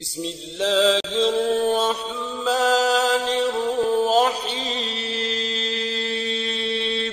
बिस्मिल्लाहिर्रहमानिर्रहीम।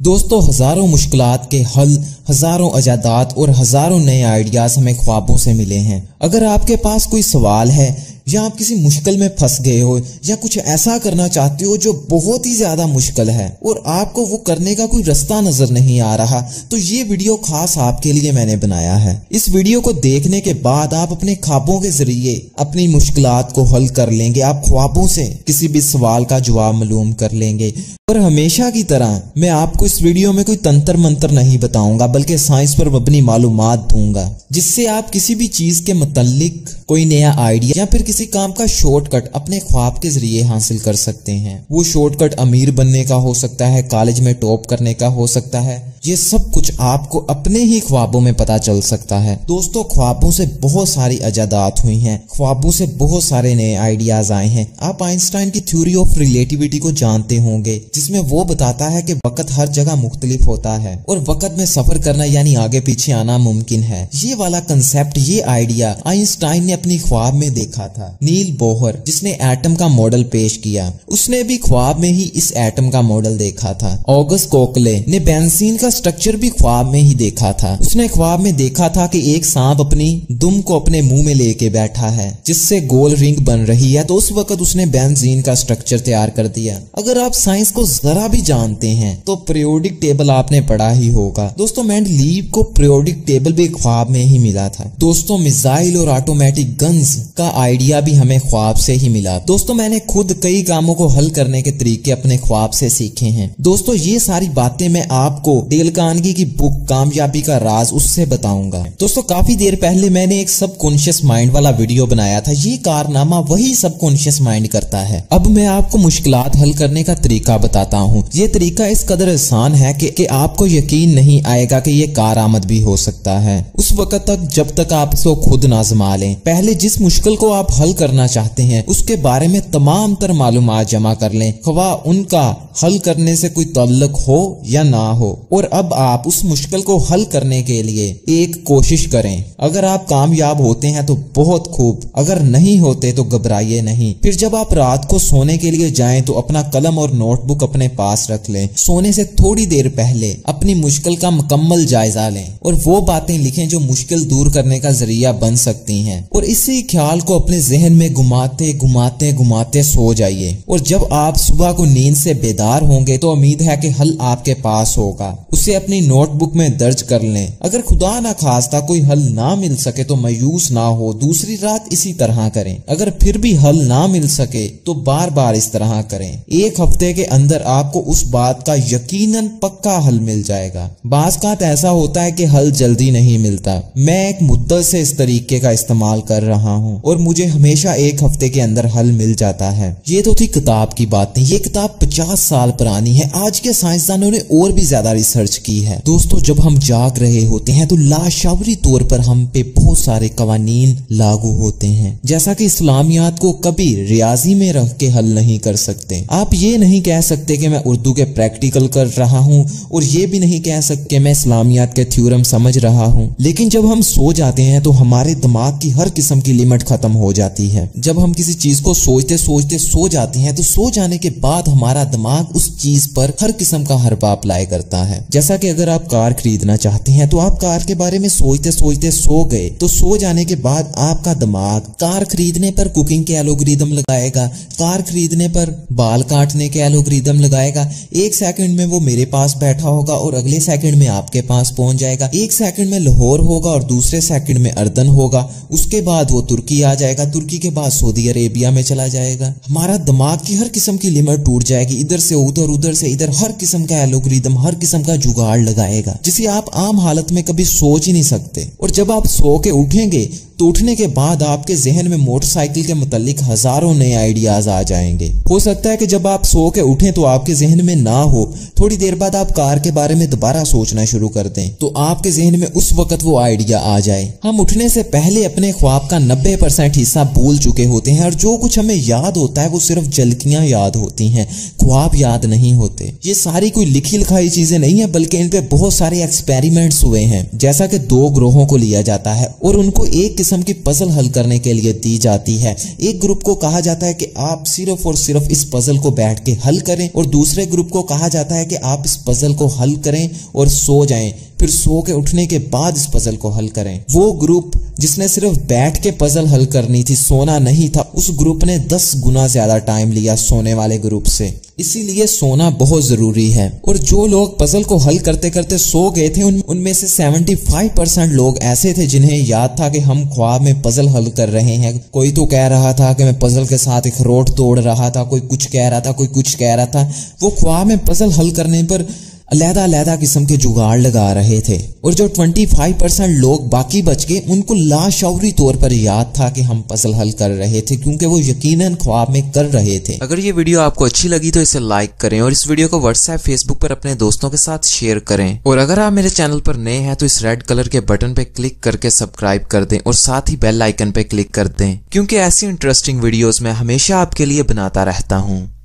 दोस्तों, हज़ारों मुश्किलात के हल, हज़ारों अजादात और हज़ारों नए आइडियाज़ हमें ख्वाबों से मिले हैं। अगर आपके पास कोई सवाल है या आप किसी मुश्किल में फंस गए हो, या कुछ ऐसा करना चाहते हो जो बहुत ही ज़्यादा मुश्किल है, और आपको वो करने का कोई रास्ता नज़र नहीं आ रहा तो ये वीडियो खास आपके लिए मैंने बनाया है। इस वीडियो को देखने के बाद आप अपने ख्वाबों के ज़रिए अपनी मुश्किलात को हल कर लेंगे। आप ख्वाबों से किसी भी सवाल का जवाब मालूम कर लेंगे। और हमेशा की तरह मैं आपको इस वीडियो में कोई तंत्र मंत्र नहीं बताऊँगा, बल्कि साइंस पर अपनी मालूम दूँगा, जिससे आप किसी भी चीज़ के मतलब कोई नया आइडिया या फिर किसी काम का शॉर्टकट अपने ख्वाब के ज़रिए हासिल कर सकते हैं। वो शॉर्टकट अमीर बनने का हो सकता है, कॉलेज में टॉप करने का हो सकता है। ये सब कुछ आपको अपने ही ख्वाबों में पता चल सकता है। दोस्तों, ख्वाबों से बहुत सारी अजादात हुई हैं, ख्वाबों से बहुत सारे नए आइडियाज़ आए हैं। आप आइंस्टाइन की थ्योरी ऑफ़ रिलेटिविटी को जानते होंगे जिसमें वो बताता है कि वक्त हर जगह मुख्तलिफ़ होता है और वक्त में सफ़र करना यानी आगे पीछे आना मुमकिन है। ये वाला कंसेप्ट ये आइडिया आइंस्टाइन ने अपनी ख्वाब में देखा था, नील बोहर, जिसने एटम का मॉडल पेश किया। उसने भी ख्वाब में ही इस एटम का मॉडल देखा था। ऑगस्ट कोकले ने बेंजीन का स्ट्रक्चर भी ख्वाब में ही देखा था। उसने ख्वाब में देखा था कि एक सांप अपनी दुम को अपने मुँह में लेके बैठा है, जिससे गोल रिंग बन रही है तो उस वक्त उसने बेंजीन का स्ट्रक्चर तैयार कर दिया। अगर आप साइंस को जरा भी जानते हैं तो प्रियोडिक टेबल आपने पढ़ा ही होगा। दोस्तों मैंड लीव को प्रियोडिक टेबल भी ख्वाब में ही मिला था। दोस्तों, मिसाइल और ऑटोमेटिक गन्स का आइडिया भी हमें ख्वाब से ही मिला। दोस्तों, मैंने खुद कई कामों को हल करने के तरीके अपने ख्वाब से सीखे हैं। दोस्तों, ये सारी बातें मैं आपको दिल कानगी की बुक कामयाबी का राज उससे बताऊँगा। दोस्तों, काफ़ी देर पहले मैंने एक सब कॉन्शियस माइंड वाला वीडियो बनाया था। ये कारनामा वही सब कॉन्शियस माइंड करता है। अब मैं आपको मुश्किल हल करने का तरीका बताता हूँ। ये तरीका इस कदर आसान है कि, कि आपको यकीन नहीं आएगा कि ये कारआमद भी हो सकता है। उस वक्त तक जब तक आप इसको खुद ना जमा लें पहले जिस मुश्किल को आप हल करना चाहते हैं उसके बारे में तमाम तर मालूम जमा कर लें खवा उनका हल करने से कोई तल्लक हो या ना हो। और अब आप उस मुश्किल को हल करने के लिए एक कोशिश करें। अगर आप कामयाब होते हैं तो बहुत खूब अगर नहीं होते तो घबराइए नहीं। फिर जब आप रात को सोने के लिए जाएँ तो अपना कलम और नोटबुक अपने पास रख लें। सोने से थोड़ी देर पहले अपनी मुश्किल का मुकम्मल जायजा लें और वो बातें लिखें जो मुश्किल दूर करने का ज़रिया बन सकती हैं। और इसी ख्याल को अपने जहन में घुमाते घुमाते घुमाते सो जाइए। और जब आप सुबह को नींद से बेदार होंगे तो उम्मीद है कि हल आपके पास होगा। उसे अपनी नोटबुक में दर्ज कर लें। अगर खुदा ना खास्ता कोई हल ना मिल सके तो मायूस ना हो, दूसरी रात इसी तरह करें। अगर फिर भी हल ना मिल सके तो बार बार इस तरह करें। एक हफ़्ते के अंदर आपको उस बात का यकीनन पक्का हल मिल जाएगा। बाजकात ऐसा होता है कि हल जल्दी नहीं मिलता। मैं एक मुद्दत से इस तरीके का इस्तेमाल कर रहा हूँ और मुझे हमेशा एक हफ़्ते के अंदर हल मिल जाता है। ये तो थी किताब की बातें ये किताब पचास साल पुरानी है। आज के साइंसदानों ने और भी ज़्यादा रिसर्च की है। दोस्तों, जब हम जाग रहे होते हैं तो लाशावरी तौर पर हम पे बहुत सारे कवानीन लागू होते हैं। जैसा कि इस्लामियात को कभी रियाजी में रख के हल नहीं कर सकते। आप ये नहीं कह सकते कि मैं उर्दू के प्रैक्टिकल कर रहा हूँ और ये भी नहीं कह सकते मैं इस्लामियात के थ्योरम समझ रहा हूँ। लेकिन जब हम सो जाते हैं तो हमारे दिमाग की हर किस्म की लिमिट खत्म हो जाती है। जब हम किसी चीज़ को सोचते सोचते, सो जाते हैं तो सो जाने के बाद हमारा दिमाग उस चीज़ पर हर किस्म का हरबा अप्लाई करता है। जैसा कि अगर आप कार खरीदना चाहते हैं तो आप कार के बारे में सोचते सोचते सो गए तो सो जाने के बाद आपका दिमाग कार खरीदने पर कुकिंग के एलोग्रिदम लगाएगा। कार खरीदने पर बाल काटने के एलोग्रिदम लगाएगा। एक सेकंड में वो मेरे पास बैठा होगा और अगले सेकंड में आपके पास पहुँच जाएगा। एक सेकंड में लाहौर होगा और दूसरे सेकंड में अर्दन होगा। उसके बाद वो तुर्की आ जाएगा। तुर्की के बाद सऊदी अरेबिया में चला जाएगा। हमारा दिमाग की हर किस्म की लिमिट टूट जाएगी। इधर से उधर उधर से इधर, हर किस्म का एलोग्रिदम, हर किस्म का जुगाड़ लगाएगा। जिसे आप आम हालत में कभी सोच ही नहीं सकते। और जब आप सो के उठेंगे उठने के बाद आपके जहन में मोटरसाइकिल के मुतालिक हज़ारों नए आइडियाज़ आ जाएँगे। हो सकता है कि जब आप सो के उठें तो आपके जहन में ना हो। थोड़ी देर बाद आप कार के बारे में दोबारा सोचना शुरू कर दें तो आपके जहन में उस वक्त वो आइडिया आ जाए। हम उठने से पहले अपने ख्वाब का नब्बे परसेंट हिस्सा भूल चुके होते हैं और जो कुछ हमें याद होता है वो सिर्फ़ जलकियाँ याद होती हैं। ख्वाब याद नहीं होते। ये सारी कोई लिखी लिखाई चीज़ें नहीं है, बल्कि इन पे बहुत सारे एक्सपेरिमेंट्स हुए हैं। जैसा कि दो ग्रोहों को लिया जाता है और उनको एक किस्म की पजल हल करने के लिए दी जाती है। एक ग्रुप को कहा जाता है कि आप सिर्फ़ और सिर्फ़ इस पजल को बैठ के हल करें और दूसरे ग्रुप को कहा जाता है कि आप इस पजल को हल करें और सो जाएँ। फिर सो के उठने के बाद इस पजल को हल करें। वो ग्रुप जिसने सिर्फ़ बैठ के पजल हल करनी थी, सोना नहीं था, उस ग्रुप ने दस गुना ज़्यादा टाइम लिया सोने वाले ग्रुप से। इसीलिए सोना बहुत ज़रूरी है। और जो लोग पजल को हल करते करते सो गए थे, उन, उनमें से 75 परसेंट लोग ऐसे थे जिन्हें याद था कि हम ख्वाब में पजल हल कर रहे हैं। कोई तो कह रहा था कि मैं पजल के साथ एक रोड तोड़ रहा था, कोई कुछ कह रहा था, कोई कुछ कह रहा था। वो ख्वाब में पजल हल करने पर अलहदा अलहदा किस्म के जुगाड़ लगा रहे थे और जो 25 परसेंट लोग बाकी बच गए, उनको लाशौरी तौर पर याद था कि हम पजल हल कर रहे थे, क्योंकि वो यकीनन ख्वाब में कर रहे थे। अगर ये वीडियो आपको अच्छी लगी तो इसे लाइक करें और इस वीडियो को व्हाट्सएप फेसबुक पर अपने दोस्तों के साथ शेयर करें। और अगर आप मेरे चैनल पर नए हैं तो इस रेड कलर के बटन पे क्लिक करके सब्सक्राइब कर दें और साथ ही बेल आइकन पे क्लिक कर दें, क्योंकि ऐसी इंटरेस्टिंग वीडियोस मैं हमेशा आपके लिए बनाता रहता हूँ।